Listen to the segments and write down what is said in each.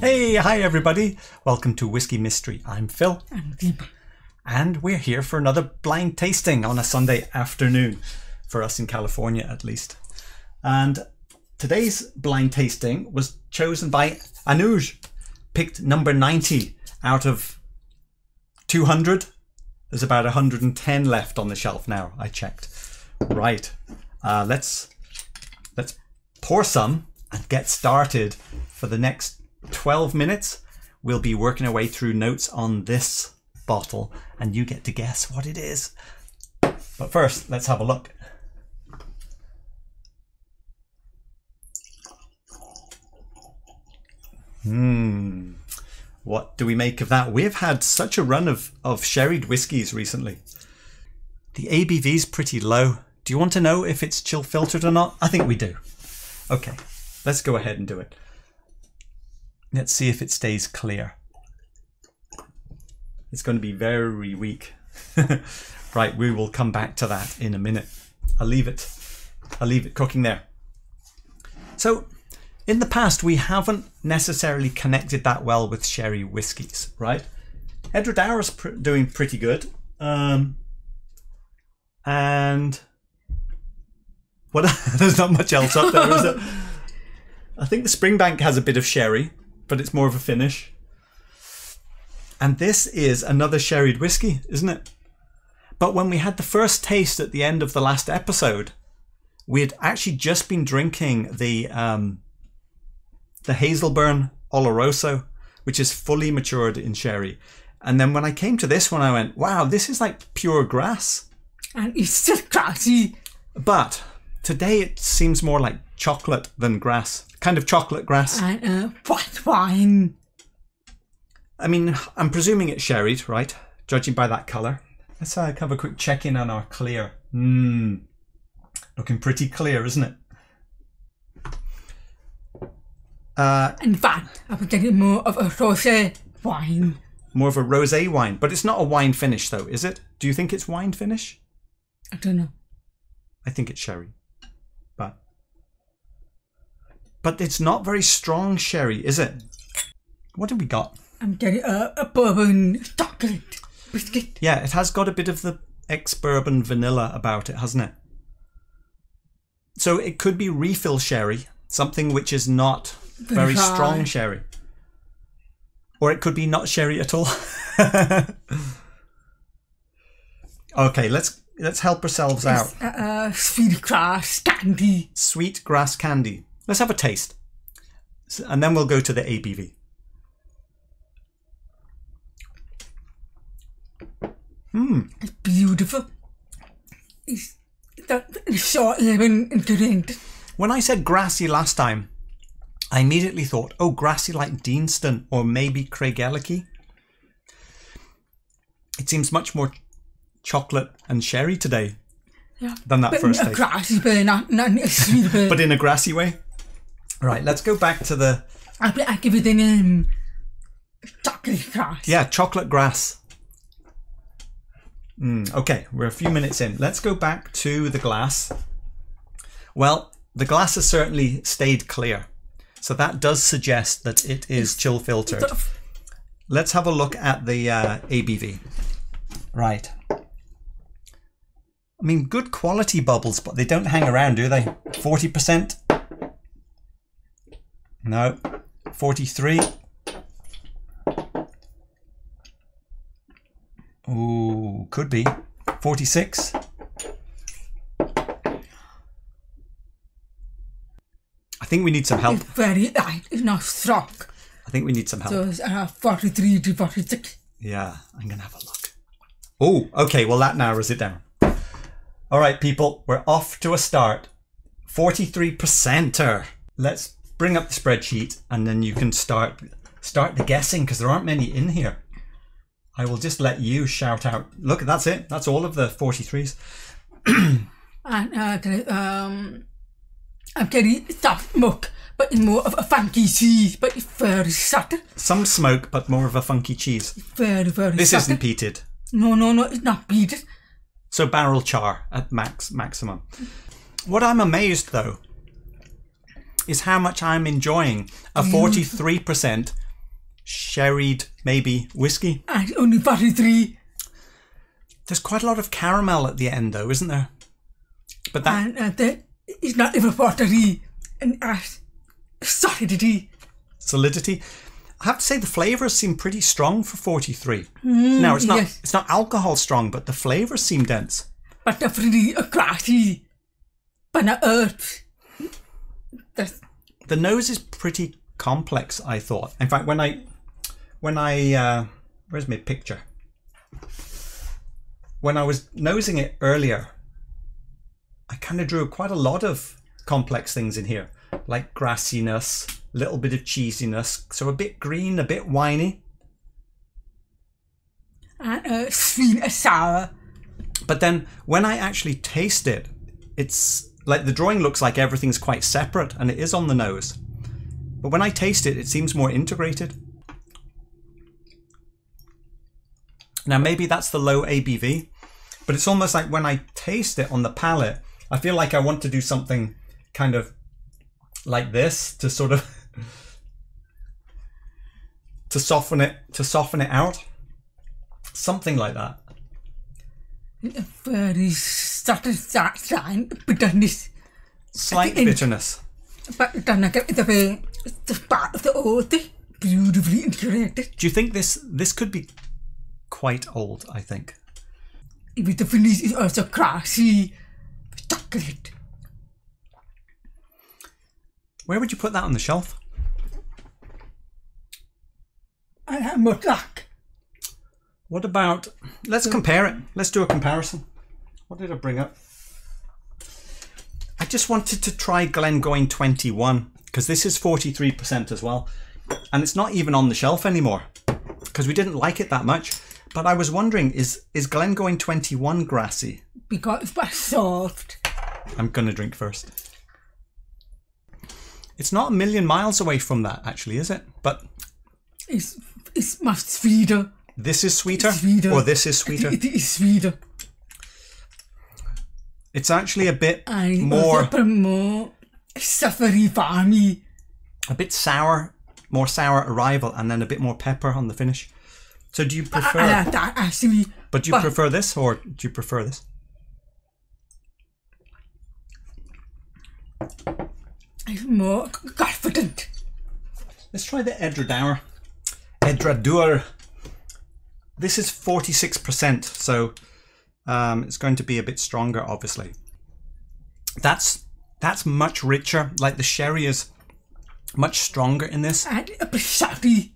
Hey, hi everybody. Welcome to Whisky Mystery. I'm Phil. And we're here for another blind tasting on a Sunday afternoon, for us in California at least. And today's blind tasting was chosen by Anuj, picked number 90 out of 200. There's about 110 left on the shelf now, I checked. Right. Uh, let's let's pour some and get started for the next 12 minutes. We'll be working our way through notes on this bottle and you get to guess what it is. But first, let's have a look. Hmm. What do we make of that? We've had such a run of, of sherried whiskies recently. The ABV's pretty low. Do you want to know if it's chill filtered or not? I think we do. Okay, let's go ahead and do it. Let's see if it stays clear. It's going to be very weak. right, we will come back to that in a minute. I'll leave it. I'll leave it cooking there. So, in the past, we haven't necessarily connected that well with sherry whiskies, right? Is pr- doing pretty good. Um, and what? There's not much else up there, is there? I think the Springbank has a bit of sherry, but it's more of a finish. And this is another sherried whiskey, isn't it? But when we had the first taste at the end of the last episode, we had actually just been drinking the um, the Hazelburn Oloroso, which is fully matured in sherry. And then when I came to this one, I went, "Wow, this is like pure grass." And it's still grassy. But today it seems more like chocolate than grass, kind of chocolate grass. And uh, white wine. I mean, I'm presuming it's sherried, right? Judging by that colour. Let's uh, have a quick check in on our clear. Mmm. Looking pretty clear, isn't it? Uh, In fact, I would get it more of a rosé wine. more of a rosé wine, but it's not a wine finish, though, is it? Do you think it's wine finish? I don't know. I think it's sherry, but but it's not very strong sherry, is it? What have we got? I'm getting a, a bourbon chocolate biscuit. Yeah, it has got a bit of the ex bourbon vanilla about it, hasn't it? So it could be refill sherry, something which is not very strong sherry. Or it could be not sherry at all. okay, let's let's help ourselves out. Uh, uh, sweet grass candy. Sweet grass candy. Let's have a taste. And then we'll go to the ABV. Hmm. It's beautiful. It's that it's living ingredient. When I said grassy last time, I immediately thought, oh, grassy like Deanston or maybe Craigellachie. It seems much more chocolate and sherry today Yeah. than that But first taste. grassy not, not a sweet burn. but in a grassy way. Right, let's go back to the I, I give it the name chocolate grass. yeah chocolate grass. Mm, okay, we're a few minutes in. Let's go back to the glass. Well, the glass has certainly stayed clear, so that does suggest that it is chill filtered. Let's have a look at the uh, ABV. Right. I mean, good quality bubbles, but they don't hang around, do they? 40%? No. 43? Ooh, could be. 46? I think we need some help. It's very light. It's not strong. I think we need some help. So it's uh, 43 to 46. Yeah, I'm gonna have a look. Oh, okay. Well, that narrows it down. All right, people, we're off to a start. Forty-three percenter. Let's bring up the spreadsheet, and then you can start start the guessing because there aren't many in here. I will just let you shout out. Look, that's it. That's all of the forty-threes. And uh, um, I'm getting soft smoke, but more of a funky cheese, but it's very subtle. Some smoke, but more of a funky cheese. Very, very This subtle. isn't peated, No, no, no, it's not peated. so barrel char at max maximum. What I'm amazed though is how much I'm enjoying a 43% sherried, maybe whiskey. And only 43. There's quite a lot of caramel at the end, though, isn't there? But that And uh, the, it's not even 43. And uh, solidity. solidity. I have to say the flavors seem pretty strong for 43. now it's not yes. it's not alcohol strong, but the flavors seem dense. But pretty uh, classy. But not earth. That's, The nose is pretty complex, I thought. In fact, when I when I uh, where's my picture? When I was nosing it earlier, I kind of drew quite a lot of complex things in here, like grassiness, a little bit of cheesiness, so a bit green, a bit winey. and uh, sweet sour. But then when I actually taste it, it's like the drawing looks like everything's quite separate, and it is on the nose. But when I taste it, it seems more integrated. Now, maybe that's the low ABV, but it's almost like when I taste it on the palate, I feel like I want to do something kind of like this to sort of to soften it to soften it out. Something like that. Very satisfying bitterness. Slight bitterness. But then again, the way the part of the earth beautifully integrated Do you think this this could be quite old? I think. with the finish is also classy chocolate. Where would you put that on the shelf? I am not like What about? Let's compare it. Let's do a comparison. What did I bring up? I just wanted to try Glengoyne 21 because this is 43% as well, and it's not even on the shelf anymore because we didn't like it that much. But I was wondering, is is Glengoyne 21 grassy? because it's soft. I'm gonna drink first. It's not a million miles away from that, actually, is it? But It's it's much sweeter. this is sweeter, Sweeter. or this is sweeter. It is sweeter. It's actually a bit And more, savory farmy. a bit sour, more sour arrival, and then a bit more pepper on the finish. So, do you I, prefer? I that actually. but do you but- prefer this, or do you prefer this? It's more confident. Let's try the Edradour. Edradour. This is forty six percent, so um, it's going to be a bit stronger, obviously. That's that's much richer. Like the sherry is much stronger in this. A bit shouty.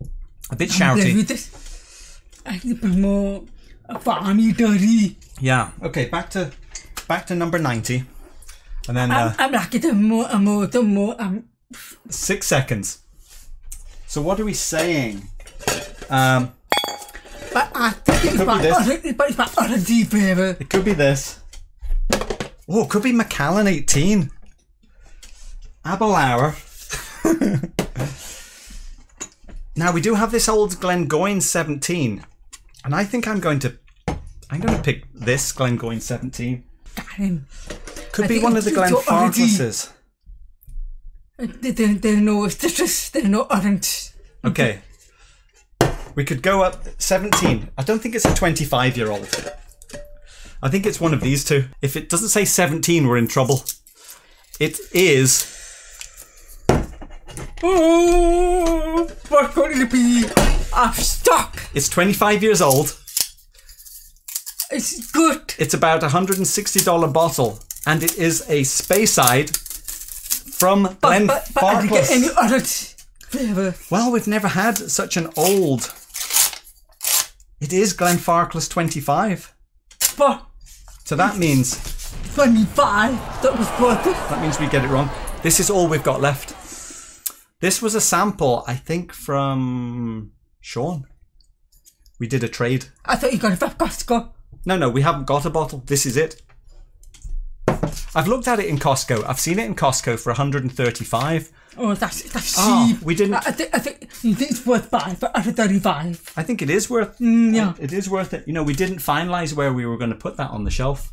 A bit shouty. bit more farmy, dirty. Yeah. Okay. Back to back to number ninety, and then I'm, uh, I'm like the more, the more, the more. Um, six seconds. So what are we saying? Um, but I think it's my, this. orange- but it's my orangey flavour. it could be this. Oh, it could be Macallan eighteen. Aberlour. now we do have this old Glengoyne seventeen, and I think I'm going to, I'm going to pick this Glengoyne seventeen. Darren. Could I be one of the it's so orangey. Glenfarclases. There, there, there no citrus, there no orange. Okay. We could go up 17. I don't think it's a 25 year old. I think it's one of these two. If it doesn't say 17, we're in trouble. It is. Oh, what could it be? I'm stuck. It's 25 years old. It's good. It's about a $160 bottle. And it is a Speyside from Glen but, but I didn't get any orange flavour. Well, we've never had such an old. It is Glenfarclas 25. But So that means 25, that was worth it. That means we get it wrong. This is all we've got left. This was a sample, I think, from Sean. We did a trade. I thought you got it from Costco. No, no, we haven't got a bottle. This is it. I've looked at it in Costco. I've seen it in Costco for 135. Oh, that's that's Oh, cheap. we didn't- I, I think I think it's worth buying for under thirty-five. I think it is worth. Mm, yeah. It is worth it. You know, we didn't finalize where we were going to put that on the shelf.